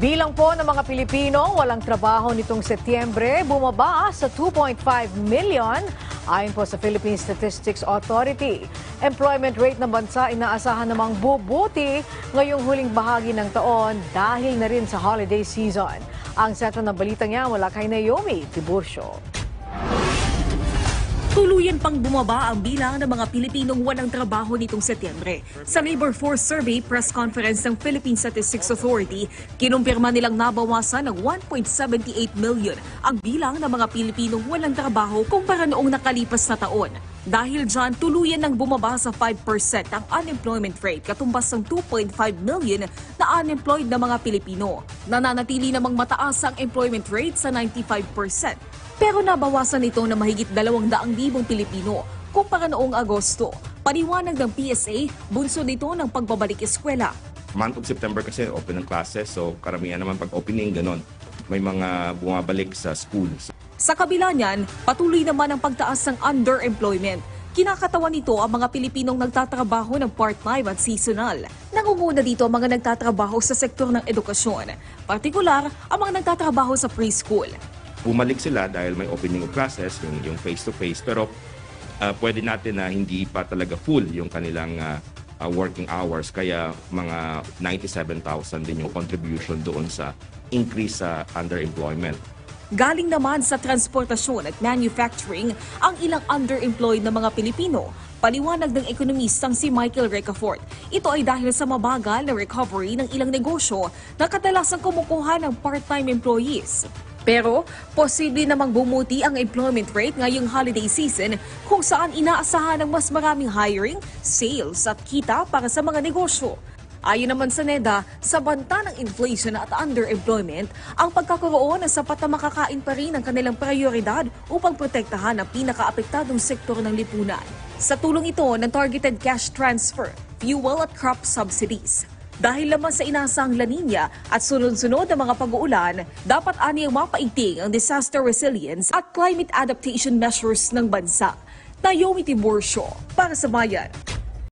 Bilang po ng mga Pilipino walang trabaho nitong Setyembre, bumaba sa 2.5 million ayon po sa Philippine Statistics Authority. Employment rate ng bansa inaasahan namang bubuti ngayong huling bahagi ng taon dahil na rin sa holiday season. Ang sentro ng balita niya wala kay Naomi Tiburcio. Tuluyan pang bumaba ang bilang ng mga Pilipinong walang trabaho nitong Setyembre. Sa Labor Force Survey press conference ng Philippine Statistics Authority, kinumpirma nilang nabawasan ng 1.78 million ang bilang ng mga Pilipinong walang trabaho kumpara noong nakalipas na taon. Dahil dyan, tuluyan nang bumaba sa 5% ang unemployment rate katumbas ng 2.5 million na unemployed na mga Pilipino. Nananatili namang mataas ang employment rate sa 95%. Pero nabawasan ito na mahigit 200,000 Pilipino kumpara noong Agosto. Paniwanag ng PSA, bunso nito ng pagbabalik eskwela. month of September kasi open ng classes so karamihan naman pag opening ganon may mga bumabalik sa schools. Sa kabila niyan, patuloy naman ang pagtaas ng underemployment. Kinakatawan nito ang mga Pilipinong nagtatrabaho ng part-time at seasonal. Nangunguna dito ang mga nagtatrabaho sa sektor ng edukasyon, partikular ang mga nagtatrabaho sa preschool. Bumalik sila dahil may opening of classes yung yung face to face pero ah, pwede natin na hindi pa talaga full yung kanilang ah, ah, working hours kaya mga 97,000 din yung contribution doon sa increase sa underemployment. Galing naman sa transportasyon at manufacturing ang ilang underemployed na mga Pilipino. Paliwanag ng ekonomistang si Michael Recafort. Ito ay dahil sa mabagal na recovery ng ilang negosyo na kadalasang kumukuha ng part-time employees. Pero, posible namang bumuti ang employment rate ngayong holiday season kung saan inaasahan ng mas maraming hiring, sales at kita para sa mga negosyo. Ayon naman sa NEDA, sa banta ng inflation at underemployment, ang pagkakaroon ng sapat na makakain pa rin ang kanilang prioridad upang protektahan ang pinakaapektadong sektor ng lipunan. Sa tulong ito ng targeted cash transfer, fuel at crop subsidies. Dahil lamang sa inaasang La Nina at sunod-sunod na mga pag-uulan, dapat aniyang mapaigting ang disaster resilience at climate adaptation measures ng bansa. Naomi Tiburcio, para sa Bayan.